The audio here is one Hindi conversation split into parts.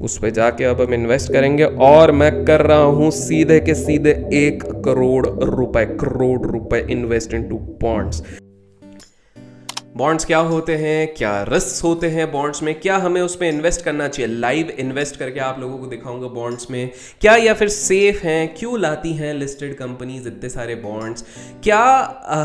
उस पर जाके अब हम इन्वेस्ट करेंगे और मैं कर रहा हूँ सीधे के सीधे एक करोड़ रुपए करोड़ रुपए invest into bonds bonds क्या होते हैं? क्या रिस्क होते हैं बॉन्ड्स में? क्या हमें उस पर इन्वेस्ट करना चाहिए? लाइव इन्वेस्ट करके आप लोगों को दिखाऊँगा बॉन्ड्स में। क्या या फिर सेफ़ हैं? क्यों लाती हैं लिस्टेड कंपनीज़ इतने सारे बॉन्ड्स क्या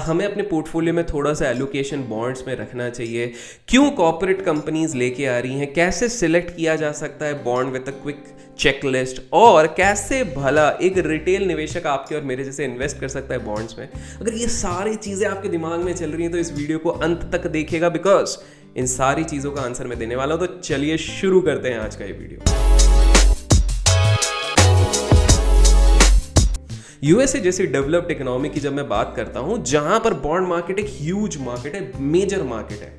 हमें अपने पोर्टफोलियो में थोड़ा सा एलोकेशन बॉन्ड्स में रखना चाहिए? क्यों कॉपोरेट कंपनीज़ लेके आ रही हैं? कैसे सिलेक्ट किया जा सकता है bond with a quick checklist और कैसे भला एक रिटेल निवेशक आपके और मेरे जैसे इन्वेस्ट कर सकता है बॉन्ड्स में? अगर ये सारी चीज़ें आपके दिमाग में चल रही हैं तो इस वीडियो को अंत तक देखेगा बिकॉज़ इन सारी चीज़ों का आंसर मैं देने वाला हूँ। तो चलिए शुरू करते हैं आज का ये वीडियो यूएसए जैसी डेवलप्ड इकोनॉमी की जब मैं बात करता हूँ, जहाँ पर बॉन्ड मार्केट एक ह्यूज मार्केट है मेजर मार्केट है,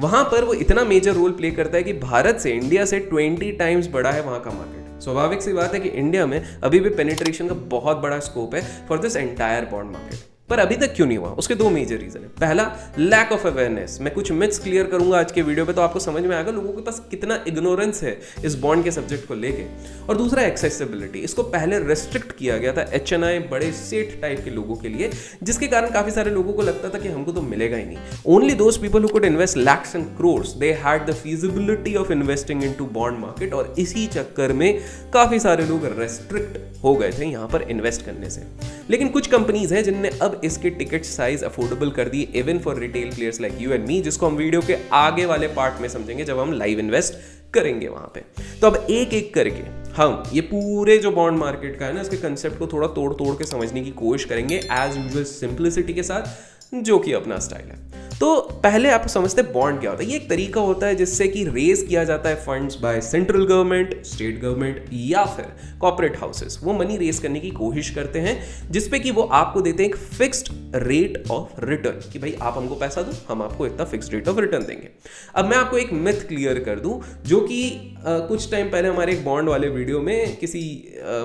वहाँ पर वो इतना मेजर रोल प्ले करता है कि भारत से इंडिया से ट्वेंटी टाइम्स बड़ा है वहाँ का मार्केट स्वाभाविक सी बात है कि इंडिया में अभी भी पेनिट्रेशन का बहुत बड़ा स्कोप है for this entire bond market पर अभी तक क्यों नहीं हुआ? उसके दो मेजर रीजन है। पहला लैक ऑफ़ अवेयरनेस मैं कुछ मिथ्स क्लियर करूँगा आज के वीडियो पे तो आपको समझ में आएगा लोगों के पास कितना इग्नोरेंस है इस बॉन्ड के सब्जेक्ट को लेके। और दूसरा एक्सेसिबिलिटी इसको पहले रेस्ट्रिक्ट किया गया था एच बड़े सेठ टाइप के लोगों के लिए, जिसके कारण काफ़ी सारे लोगों को लगता था कि हमको तो मिलेगा ही नहीं। Only those people who could invest lakhs and crores they had the feasibility of investing in bond market और इसी चक्कर में काफ़ी सारे लोग रेस्ट्रिक्ट हो गए थे यहाँ पर इन्वेस्ट करने से। लेकिन कुछ कंपनीज़ हैं जिनने अब इसके टिकट साइज़ अफोर्डेबल कर दी even for retail players like you and me जिसको हम वीडियो के आगे वाले पार्ट में समझेंगे जब हम लाइव इन्वेस्ट करेंगे वहाँ पे। तो अब एक एक करके हम ये पूरे जो बॉन्ड मार्केट का है ना, इसके कंसेप्ट को थोड़ा तोड़ तोड़ के समझने की कोशिश करेंगे एज यूजल सिंप्लिसिटी के साथ। जो कि अपना स्टाइल है। तो पहले आप समझते हैं बॉन्ड क्या होता है। ये एक तरीका होता है जिससे कि रेज किया जाता है funds by central government state government या फिर कॉर्पोरेट हाउसेस वो मनी रेज करने की कोशिश करते हैं, जिसपे कि वो आपको देते हैं एक फिक्स्ड रेट ऑफ़ रिटर्न कि भाई आप हमको पैसा दो, हम आपको इतना फिक्स्ड रेट ऑफ़ रिटर्न देंगे। अब मैं आपको एक मिथ क्लियर कर दूँ, जो कि कुछ टाइम पहले हमारे एक बॉन्ड वाले वीडियो में किसी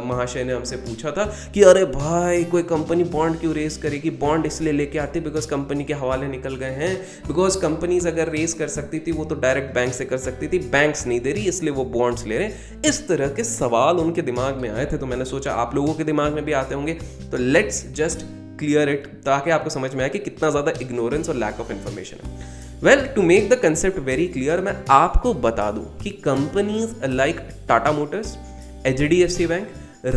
महाशय ने हमसे पूछा था कि अरे भाई, कोई कंपनी बॉन्ड क्यों रेज करेगी? बॉन्ड इसलिए लेके आती बिकॉज़ कंपनी के हवाले निकल गए हैं। हैं बिकॉज़ कंपनीज़ अगर रेस कर सकती थी, वो तो डायरेक्ट बैंक से कर सकती थी। बैंक्स नहीं दे रही, इसलिए वो बॉन्ड्स ले रहे इस तरह के सवाल उनके दिमाग में आए थे तो मैंने सोचा आप लोगों के दिमाग में भी आते होंगे। तो लेट्स जस्ट क्लियर इट ताकि आपको समझ में आए कि कितना ज़्यादा इग्नोरेंस और लैक ऑफ़ इन्फॉर्मेशन है। Well to make the concept very clear मैं आपको बता दूँ कि companies like Tata Motors H D F C bank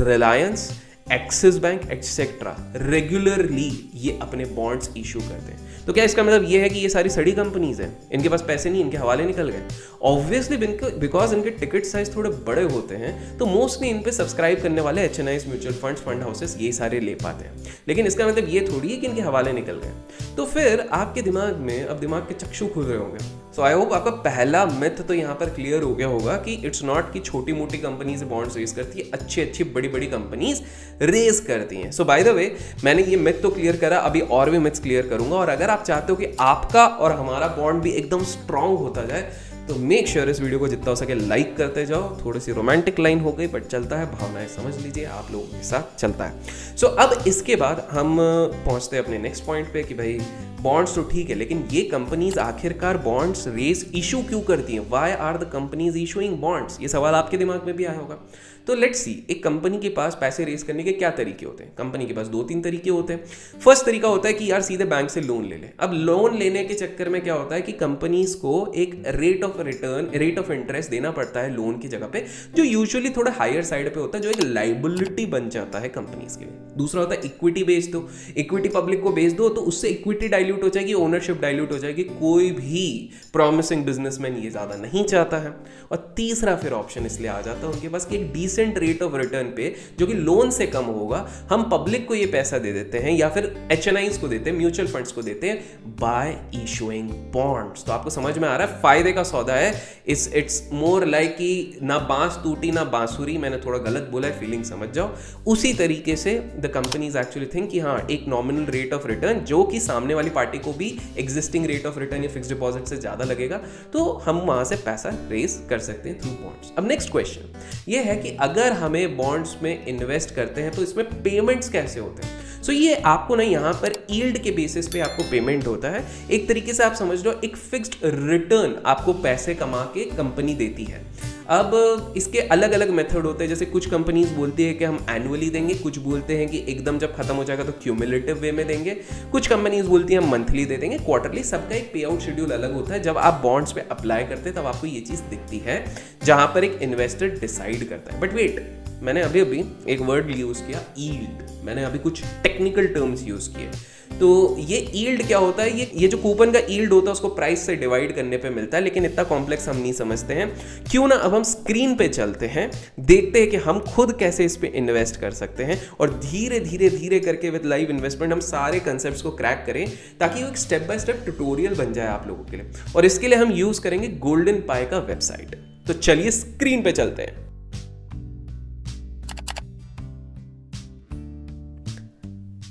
Reliance Axis bank etcetera regularly ये अपने बॉन्ड्स इशू करते हैं। तो क्या इसका मतलब ये है कि ये सारी सड़ी कंपनीज़ हैं? इनके पास पैसे नहीं, इनके हवाले निकल गए। ऑब्वियसली बिकॉज़ इनके टिकट साइज़ थोड़े बड़े होते हैं तो मोस्टली इन पे सब्सक्राइब करने वाले H N mutual fund fund houses ये सारे ले पाते हैं। लेकिन इसका मतलब ये थोड़ी है कि इनके हवाले निकल गए। तो फिर आपके दिमाग में, अब दिमाग के चक्षु खुल रहे होंगे। सो आई होप आपका पहला मिथ तो यहाँ पर क्लियर हो गया होगा कि इट्स नॉट कि छोटी मोटी कंपनीज़ बॉन्ड्स रेज करती है अच्छी अच्छी बड़ी बड़ी कंपनीज़ रेज करती हैं। सो बाय द वे मैंने ये मिथ तो क्लियर करा, अभी और भी मिथ्स क्लियर करूँगा और अगर आप चाहते हो कि आपका और हमारा बॉन्ड भी एकदम स्ट्रांग होता जाए तो मेक श्योर इस वीडियो को जितना हो सके लाइक करते जाओ। थोड़ी सी रोमांटिक लाइन हो गई बट चलता है। भावनाएँ समझ लीजिए आप लोगों के साथ चलता है। सो so, अब इसके बाद हम पहुँचते हैं अपने नेक्स्ट पॉइंट पे कि भाई बॉन्ड्स तो ठीक है लेकिन ये कंपनीज़ आखिरकार बॉन्ड्स रेस इशू क्यों करती हैं? Why are the companies issuing bonds ये सवाल आपके दिमाग में भी आया होगा। तो लेट्स सी एक कंपनी के पास पैसे रेस करने के क्या तरीके होते हैं? कंपनी के पास दो तीन तरीके होते हैं। फ़र्स्ट तरीका होता है कि यार सीधे बैंक से लोन ले ले। अब लोन लेने के चक्कर में क्या होता है कि कंपनीज़ को एक rate of return rate of interest देना पड़ता है लोन की जगह पे, जो यूजुअली थोड़ा हायर साइड पे होता है, जो एक लाइबिलिटी बन जाता है कंपनीज़ के लिए। दूसरा होता है इक्विटी बेच दो इक्विटी पब्लिक को बेच दो तो उससे इक्विटी डाइल्यूट हो जाएगी ओनरशिप डाइल्यूट हो जाएगी। कोई भी प्रॉमिसिंग बिजनेसमैन ये ज़्यादा नहीं चाहता है। और तीसरा फिर ऑप्शन इसलिए आ जाता है उनके पास कि एक decent decent rate of return पे, जो कि लोन से कम होगा, हम पब्लिक को ये पैसा दे देते हैं या फिर एच को देते हैं म्यूचुअल फंड्स को देते हैं बाय इशुइंग बॉन्ड्स तो आपको समझ में आ रहा है, फ़ायदे का सौदा है। इट्स इट्स मोर लाइक कि ना बाँस टूटी, ना बांसुरी, मैंने थोड़ा गलत बोला है फीलिंग समझ जाओ। उसी तरीके से द कंपनीज़ एक्चुअली थिंक कि हाँ एक नॉमिनल रेट ऑफ़ रिटर्न जो कि सामने वाली पार्टी को भी एग्जिस्टिंग रेट ऑफ़ रिटर्न या फिक्स डिपॉजिट से ज़्यादा लगेगा तो हम वहाँ से पैसा रेज कर सकते हैं थ्रू बॉन्ड्स अब नेक्स्ट क्वेश्चन ये है कि अगर हमें बॉन्ड्स में इन्वेस्ट करते हैं तो इसमें पेमेंट्स कैसे होते हैं? सो so, ये आपको ना यहाँ पर ईल्ड के बेसिस पे आपको पेमेंट होता है। एक तरीके से आप समझ लो एक फिक्स्ड रिटर्न आपको पैसे कमा के कंपनी देती है। अब इसके अलग अलग मेथड होते हैं, जैसे कुछ कंपनीज़ बोलती है कि हम एनुअली देंगे, कुछ बोलते हैं कि एकदम जब खत्म हो जाएगा तो क्यूमुलेटिव वे में देंगे, कुछ कंपनीज़ बोलती हैं हम मंथली दे देंगे क्वार्टरली सबका एक पे आउट शेड्यूल अलग होता है, जब आप बॉन्ड्स पे अप्लाई करते हैं, तब आपको ये चीज़ दिखती है, जहाँ पर एक इन्वेस्टर डिसाइड करता है। बट वेट मैंने अभी अभी एक वर्ड यूज़ किया ईल्ड मैंने अभी कुछ टेक्निकल टर्म्स यूज़ किए. तो ये ईल्ड क्या होता है? ये ये जो कूपन का ईल्ड होता है, उसको प्राइस से डिवाइड करने पे मिलता है, लेकिन इतना कॉम्प्लेक्स हम नहीं समझते हैं. क्यों ना अब हम स्क्रीन पे चलते हैं, देखते हैं कि हम खुद कैसे इस पर इन्वेस्ट कर सकते हैं, और धीरे धीरे धीरे करके विद लाइव इन्वेस्टमेंट हम सारे कंसेप्ट को क्रैक करें, ताकि वो एक स्टेप बाय स्टेप ट्यूटोरियल बन जाए आप लोगों के लिए. और इसके लिए हम यूज़ करेंगे गोल्डन पाए का वेबसाइट तो चलिए स्क्रीन पे चलते हैं.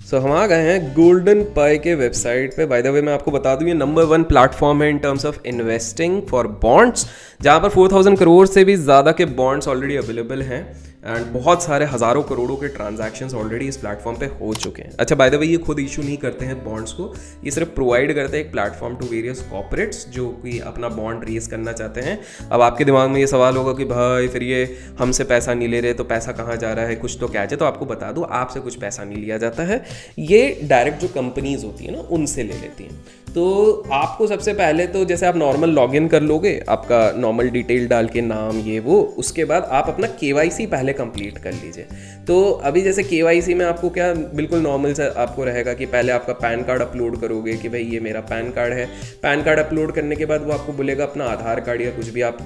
सो so, हम आ गए हैं गोल्डन पाई के वेबसाइट पे। बाय द वे मैं आपको बता दूँ ये नंबर वन प्लेटफॉर्म है in terms of investing for bonds जहाँ पर 4000 करोड़ से भी ज़्यादा के बॉन्ड्स ऑलरेडी अवेलेबल हैं। एंड बहुत सारे हज़ारों करोड़ों के ट्रांजैक्शंस ऑलरेडी इस प्लेटफॉर्म पे हो चुके हैं। अच्छा बाय द वे ये खुद इशू नहीं करते हैं बॉन्ड्स को। ये सिर्फ़ प्रोवाइड करते हैं एक प्लेटफॉर्म टू वेरियस कॉपरेट्स जो कि अपना बॉन्ड रेस करना चाहते हैं। अब आपके दिमाग में ये सवाल होगा कि भाई, फिर ये हमसे पैसा नहीं ले रहे तो पैसा कहाँ जा रहा है? कुछ तो कैच है तो आपको बता दो, आपसे कुछ पैसा नहीं लिया जाता है। ये डायरेक्ट जो कंपनीज़ होती है ना, उनसे ले लेती हैं। तो आपको सबसे पहले तो जैसे आप नॉर्मल लॉगिन कर लोगे, आपका नॉर्मल डिटेल डाल के नाम, ये, वो, उसके बाद आप अपना के पहले कंप्लीट कर लीजिए। तो अभी जैसे के में आपको क्या बिल्कुल नॉर्मल से आपको रहेगा कि पहले आपका पैन कार्ड अपलोड करोगे कि भाई ये मेरा पैन कार्ड है। पैन कार्ड अपलोड करने के बाद वो आपको बोलेगा अपना आधार कार्ड या कुछ भी आप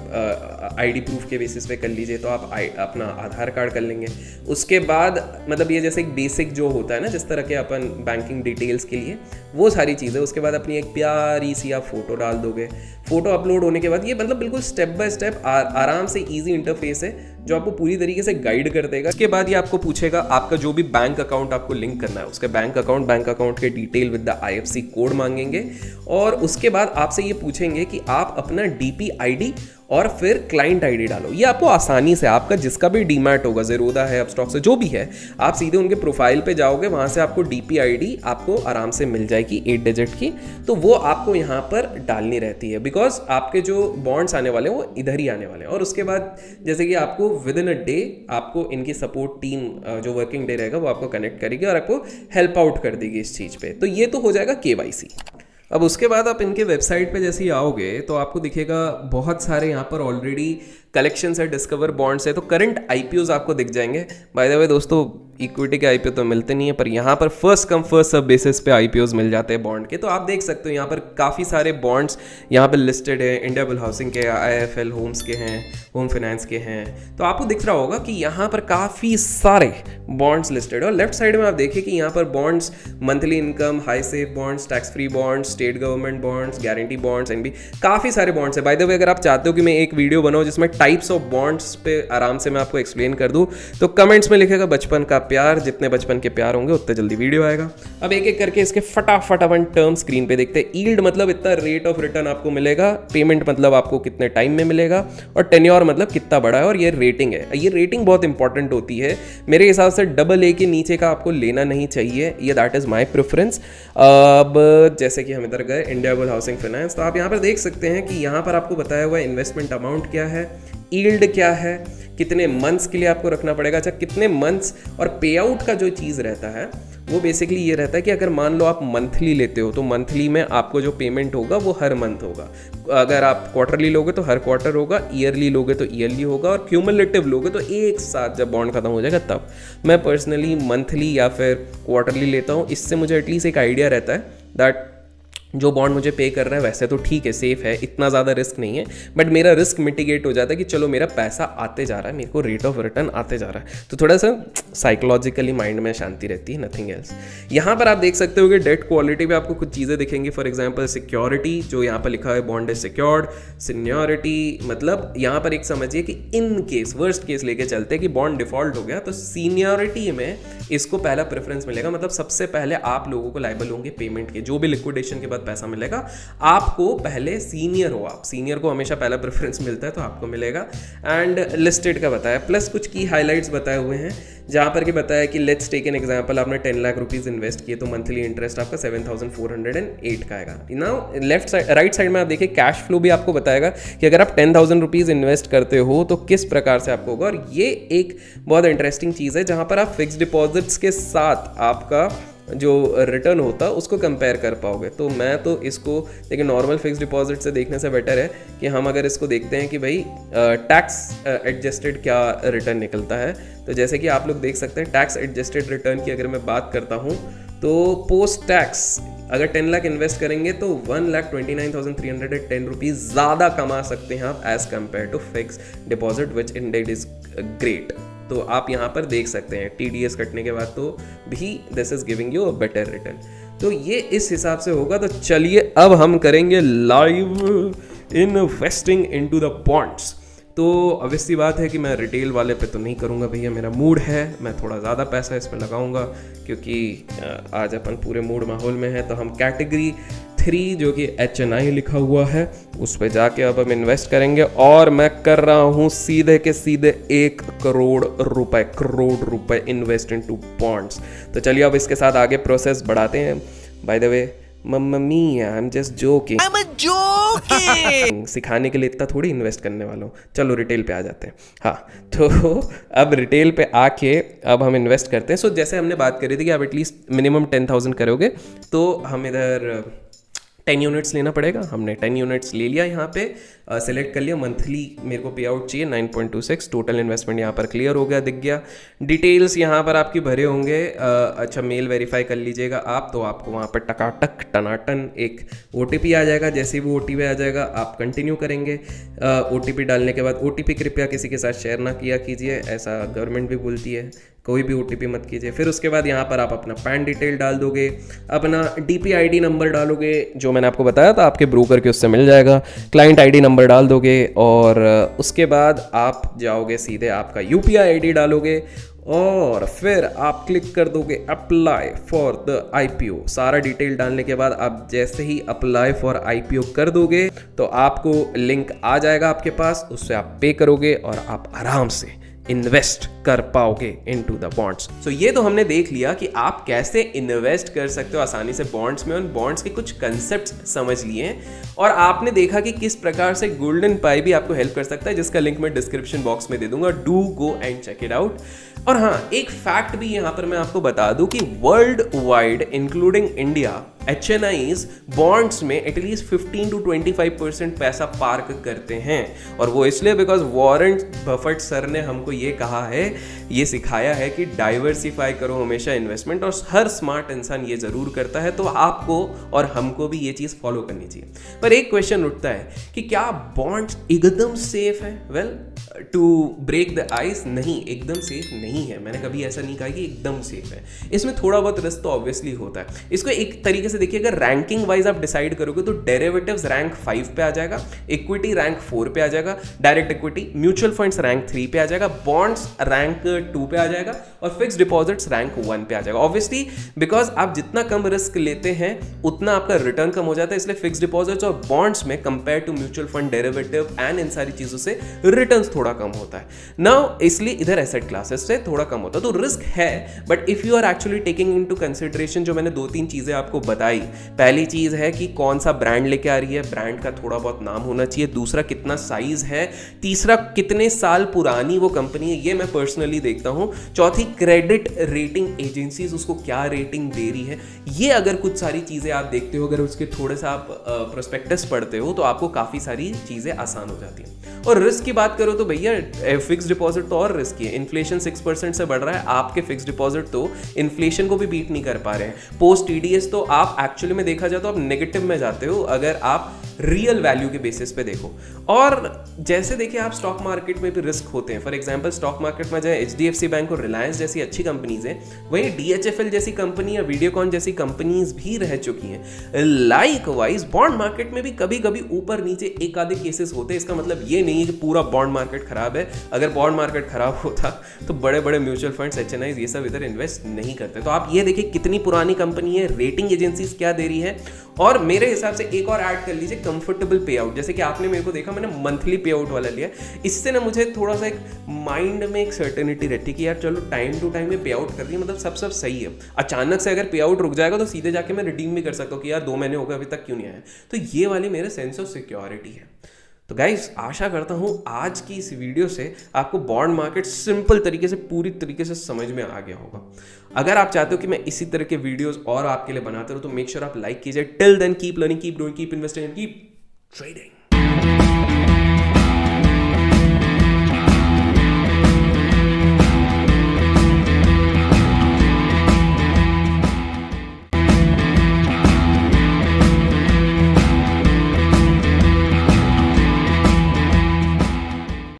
आईडी प्रूफ के बेसिस पे कर लीजिए तो आप अपना आधार कार्ड कर लेंगे। उसके बाद मतलब ये जैसे एक बेसिक जो होता है ना, जिस तरह के अपन बैंकिंग डिटेल्स के लिए, वो सारी चीज़ें, उसके बाद अपनी एक प्यारी सी आप फ़ोटो डाल दोगे। फ़ोटो अपलोड होने के बाद ये मतलब बिल्कुल स्टेप बाय स्टेप आराम से ईजी इंटरफेस है। जो आपको पूरी तरीके से गाइड कर देगा। इसके बाद ये आपको पूछेगा, आपका जो भी बैंक अकाउंट आपको लिंक करना है, उसके बैंक अकाउंट बैंक अकाउंट के detail with the IFC code मांगेंगे। और उसके बाद आपसे ये पूछेंगे कि आप अपना डीपी आईडी और फिर क्लाइंट आईडी डालो। ये आपको आसानी से, आपका जिसका भी डीमैट होगा जेरोदा है अपस्टॉक से जो भी है, आप सीधे उनके प्रोफ़ाइल पे जाओगे, वहाँ से आपको डीपी आईडी आपको आराम से मिल जाएगी एट डिजिट की। तो वो आपको यहाँ पर डालनी रहती है बिकॉज़ आपके जो बॉन्ड्स आने वाले हैं, वो इधर ही आने वाले हैं। और उसके बाद जैसे कि आपको विद इन अ डे आपको इनकी सपोर्ट टीम जो वर्किंग डे रहेगा, वो आपको कनेक्ट करेगी और आपको हेल्प आउट कर देगी इस चीज़ पे। तो ये तो हो जाएगा के अब उसके बाद आप इनके वेबसाइट पे जैसे ही आओगे तो आपको दिखेगा बहुत सारे यहाँ पर ऑलरेडी कलेक्शन है डिस्कवर बॉन्ड्स है तो करंट आई आपको दिख जाएँगे। बाय द वे दोस्तों इक्विटी के आईपीओ तो मिलते नहीं है, पर यहाँ पर first come first serve basis पे आईपीओ मिल जाते हैं बॉन्ड के। तो आप देख सकते हो, यहाँ पर काफ़ी सारे बॉन्ड्स यहाँ पर लिस्टेड है। इंडिया बुल हाउसिंग के आई एफ़ होम्स के हैं होम फाइनेंस के हैं। तो आपको दिख रहा होगा कि यहाँ पर काफ़ी सारे बॉन्ड्स लिस्टेड और लेफ़्ट साइड में आप देखिए कि यहाँ पर bonds monthly income high safe bonds tax free bonds state government bonds guarantee bonds and भी काफ़ी सारे बॉन्ड्स है। बाय द वे अगर आप चाहते हो कि मैं एक वीडियो बनाऊँ जिसमें टाइप्स ऑफ़ बॉन्ड्स पे आराम से मैं आपको एक्सप्लेन कर दूँ। तो कमेंट्स में लिखेगा, बचपन का प्यार, जितने बचपन के प्यार होंगे, उतने जल्दी वीडियो आएगा। अब एक एक करके इसके फटाफट अपन टर्म स्क्रीन पे देखते हैं। ईल्ड मतलब इतना रेट ऑफ़ रिटर्न आपको मिलेगा पेमेंट मतलब आपको कितने टाइम में मिलेगा, और टेन्योर मतलब कितना बड़ा है, और ये रेटिंग है। ये रेटिंग बहुत इंपॉर्टेंट होती है। मेरे हिसाब से डबल ए के नीचे का आपको लेना नहीं चाहिए। ये दैट इज़ माई प्रेफरेंस अब जैसे कि हम इधर गए इंडिया हाउसिंग फाइनेंस तो आप यहाँ पर देख सकते हैं कि यहाँ पर आपको बताया हुआ इन्वेस्टमेंट अमाउंट क्या है। ईल्ड क्या है, कितने मंथ्स के लिए आपको रखना पड़ेगा अच्छा कितने मंथ्स और पे आउट का जो चीज़ रहता है, वो बेसिकली ये रहता है कि अगर मान लो आप मंथली लेते हो तो मंथली में आपको जो पेमेंट होगा, वो हर मंथ होगा। अगर आप क्वार्टरली लोगे तो हर क्वार्टर होगा ईयरली लोगे तो ईयरली होगा, और क्यूमुलेटिव लोगे तो एक साथ जब बॉन्ड खत्म हो जाएगा, तब। मैं पर्सनली मंथली या फिर क्वार्टरली लेता हूँ, इससे मुझे एटलीस्ट एक आइडिया रहता है दैट जो बॉन्ड मुझे पे कर रहा है, वैसे तो ठीक है सेफ़ है, इतना ज़्यादा रिस्क नहीं है बट मेरा रिस्क मिटिगेट हो जाता है कि चलो मेरा पैसा आते जा रहा है, मेरे को रेट ऑफ़ रिटर्न आते जा रहा है। तो थोड़ा सा साइकोलॉजिकली माइंड में शांति रहती है नथिंग एल्स यहाँ पर आप देख सकते हो कि डेट क्वालिटी पे आपको कुछ चीज़ें दिखेंगी। फॉर एग्ज़ाम्पल सिक्योरिटी जो यहाँ पर लिखा है बॉन्ड इज़ सिक्योर्ड सीनियोरिटी मतलब यहाँ पर एक समझिए कि इन केस वर्स्ट केस लेके चलते कि बॉन्ड डिफ़ॉल्ट हो गया तो सीनियोरिटी में इसको पहला प्रेफरेंस मिलेगा। मतलब सबसे पहले आप लोगों को लाइबल होंगे पेमेंट के, जो भी लिक्विडेशन के बाद बाद पैसा मिलेगा। आपको पहले सीनियर हो आप। सीनियर को हमेशा पहला प्रेफरेंस मिलता है तो आपको मिलेगा। एंड लिस्टेड का बताया। प्लस कुछ की हाईलाइट्स बताए हुए हैं। जहाँ पर कि बताया कि लेट्स टेक एन एग्ज़ाम्पल आपने टेन लाख रुपीज़ इन्वेस्ट किए तो मंथली इंटरेस्ट आपका seven thousand four hundred and eight का आएगा। ना लेफ़्ट साइड राइट साइड में आप देखिए कैश फ्लो भी आपको बताएगा कि अगर आप टेन थाउज़ेंड रुपीज़ इन्वेस्ट करते हो तो किस प्रकार से आपको होगा। और ये एक बहुत इंटरेस्टिंग चीज़ है, जहाँ पर आप फिक्स डिपॉजिट्स के साथ आपका जो रिटर्न होता, उसको कंपेयर कर पाओगे। तो मैं तो इसको, देखिए नॉर्मल फिक्स डिपॉजिट से देखने से बेटर है कि हम अगर इसको देखते हैं कि भाई टैक्स एडजस्टेड क्या रिटर्न निकलता है। तो जैसे कि आप लोग देख सकते हैं टैक्स एडजस्टेड रिटर्न की अगर मैं बात करता हूँ तो पोस्ट टैक्स अगर टेन लाख इन्वेस्ट करेंगे तो one lakh twenty nine thousand three hundred and ten rupees ज़्यादा कमा सकते हैं आप as compared to fixed deposit which in debt is great तो आप यहाँ पर देख सकते हैं टीडीएस कटने के बाद तो भी this is giving you a better return तो ये इस हिसाब से होगा तो चलिए अब हम करेंगे live investing into the points तो अवश्य बात है कि मैं रिटेल वाले पे तो नहीं करूँगा भैया, मेरा मूड है, मैं थोड़ा ज़्यादा पैसा इसमें लगाऊँगा, क्योंकि आज अपन पूरे मूड माहौल में है तो हम कैटेगरी थ्री जो कि एच एन आई लिखा हुआ है उस पर जाके अब हम इन्वेस्ट करेंगे। और मैं कर रहा हूँ सीधे के सीधे एक करोड़ रुपए करोड़ रुपए इन्वेस्ट इन टू बॉन्ड्स तो चलिए अब इसके साथ आगे प्रोसेस बढ़ाते हैं। By the way mummy I am just joking joking सिखाने के लिए इतना थोड़ी इन्वेस्ट करने वाला हूँ। चलो रिटेल पे आ जाते हैं। हाँ तो अब रिटेल पे आके अब हम इन्वेस्ट करते हैं। सो so, जैसे हमने बात करी थी कि आप एटलीस्ट मिनिमम टेन थाउज़ेंड करोगे तो हम इधर टेन यूनिट्स लेना पड़ेगा। हमने टेन यूनिट्स ले लिया यहाँ पे सेलेक्ट कर लिया। मंथली मेरे को पे आउट चाहिए nine point two six total investment यहाँ पर क्लियर हो गया, दिख गया। डिटेल्स यहाँ पर आपकी भरे होंगे। अच्छा मेल वेरीफाई कर लीजिएगा आप तो आपको वहाँ पर टकाटक, टनाटन एक ओटीपी आ जाएगा। जैसे ही वो ओ आ जाएगा, आप कंटिन्यू करेंगे। ओ डालने के बाद ओ कृपया किसी के साथ शेयर ना किया कीजिए। ऐसा गवर्नमेंट भी बोलती है। कोई भी ओटीपी मत कीजिए। फिर उसके बाद यहाँ पर आप अपना पैन डिटेल डाल दोगे, अपना डी पी नंबर डालोगे, जो मैंने आपको बताया था, आपके ब्रोकर के उससे मिल जाएगा। क्लाइंट आईडी नंबर डाल दोगे और उसके बाद आप जाओगे सीधे आपका यू पी डालोगे और फिर आप क्लिक कर दोगे अप्लाई फॉर द आईपीओ सारा डिटेल डालने के बाद आप जैसे ही अप्लाई फॉर आईपीओ कर दोगे तो आपको लिंक आ जाएगा आपके पास, उससे आप पे करोगे और आप आराम से इन्वेस्ट कर पाओगे into the bonds so ये तो हमने देख लिया कि आप कैसे इन्वेस्ट कर सकते हो आसानी से बॉन्ड्स में, उन बॉन्ड्स के कुछ कंसेप्ट समझ लिए हैं। और आपने देखा कि किस प्रकार से गोल्डन पाई भी आपको हेल्प कर सकता है, जिसका लिंक मैं डिस्क्रिप्शन बॉक्स में दे दूँगा। Do go and check it out और हाँ एक फैक्ट भी यहाँ पर मैं आपको बता दूँ कि world wide including India H N I's bonds में एटलीस्ट 15 टू 25 परसेंट पैसा पार्क करते हैं। और वो इसलिए बिकॉज़ वॉरेंट बफट सर ने हमको ये कहा है ये सिखाया है कि डाइवर्सिफाई करो हमेशा इन्वेस्टमेंट और हर स्मार्ट इंसान ये ज़रूर करता है तो आपको और हमको भी ये चीज़ फॉलो करनी चाहिए। पर एक क्वेश्चन उठता है कि क्या बॉन्ड्स एकदम सेफ़ है? Well to break the ice नहीं, एकदम सेफ़ नहीं है। मैंने कभी ऐसा नहीं कहा कि एकदम सेफ़ है। इसमें थोड़ा बहुत रिस्क तो ऑब्वियसली होता है। इसको एक तरीके से देखिए, अगर रैंकिंग वाइज आप डिसाइड करोगे तो डेरेवेटिव्स रैंक फाइव पे आ जाएगा इक्विटी रैंक फोर पे आ जाएगा direct equity mutual funds rank three पे आ जाएगा बॉन्ड्स रैंक टू पे आ जाएगा और फिक्स डिपॉजिट्स रैंक वन पे आ जाएगा। ऑब्वियसली बिकॉज़ आप जितना कम रिस्क लेते हैं, उतना आपका रिटर्न कम हो जाता है, इसलिए फिक्स डिपॉजिट्स और बॉन्ड्स में compare to mutual fund derivative and इन सारी चीज़ों से रिटर्न थोड़ा कम होता है। ना इसलिए इधर एसेट क्लासेस से थोड़ा कम होता है। तो रिस्क है but if you are actually taking into consideration जो मैंने दो तीन चीज़ें आपको बताई, पहली चीज़ है कि कौन सा ब्रांड लेके आ रही है ब्रांड का थोड़ा बहुत नाम होना चाहिए, दूसरा कितना साइज़ है, तीसरा कितने साल पुरानी वो कंपनी है, ये मैं पर्सनली देखता हूँ। चौथी क्रेडिट रेटिंग एजेंसीज उसको क्या रेटिंग दे रही है? ये अगर कुछ सारी चीज़ें आप देखते हो, अगर उसके थोड़े सा आप प्रोस्पेक्टस पढ़ते हो तो आपको काफ़ी सारी चीज़ें आसान हो जाती हैं। और रिस्क की बात करो तो भैया फिक्स डिपॉजिट तो और रिस्क है। इन्फ्लेशन सिक्स परसेंट से बढ़ रहा है, आपके फिक्स डिपॉजिट तो इन्फ्लेशन को भी बीट नहीं कर पा रहे हैं। पोस्ट टीडीएस तो आप एक्चुअली में देखा जाए तो आप नेगेटिव में जाते हो। अगर आप रियल वैल्यू के बेसिस पे देखो। और जैसे देखिए आप स्टॉक मार्केट में भी रिस्क होते हैं। फॉर एग्ज़ाम्पल स्टॉक मार्केट में चाहे H D F C bank और रिलायंस जैसी अच्छी कंपनीज़ हैं, वहीं डीएचएफएल जैसी कंपनी या वीडियोकॉन जैसी कंपनीज़ भी रह चुकी हैं। लाइक वाइज बॉन्ड मार्केट में भी कभी कभी ऊपर नीचे एक आधे केसेस होते हैं। इसका मतलब ये नहीं है कि पूरा बॉन्ड मार्केट खराब है। अगर बॉन्ड मार्केट खराब होता तो बड़े बड़े म्यूचुअल फंड्स एच ये सब इधर इन्वेस्ट नहीं करते। तो आप ये देखिए कितनी पुरानी कंपनी है रेटिंग एजेंसीज क्या दे रही है? और मेरे हिसाब से एक और ऐड कर लीजिए कंफर्टेबल पे आउट जैसे कि आपने मेरे को देखा, मैंने मंथली पे आउट वाला लिया। इससे ना मुझे थोड़ा सा एक माइंड में एक सर्टेनिटी रहती कि यार चलो टाइम टू टाइम में पे आउट कर है मतलब सब सब सही है। अचानक से अगर पे आउट रुक जाएगा तो सीधे जाके मैं रिडीम भी कर सकता हूँ कि यार दो महीने हो गए, अभी तक क्यों नहीं आया? तो ये वाली मेरे सेंस ऑफ़ सिक्योरिटी है। तो गाइस आशा करता हूँ आज की इस वीडियो से आपको बॉन्ड मार्केट सिंपल तरीके से, पूरी तरीके से समझ में आ गया होगा। अगर आप चाहते हो कि मैं इसी तरह के वीडियोस और आपके लिए बनाते रहूँ तो मेक श्योर आप लाइक कीजिए। Till then keep learning keep doing keep investing keep trading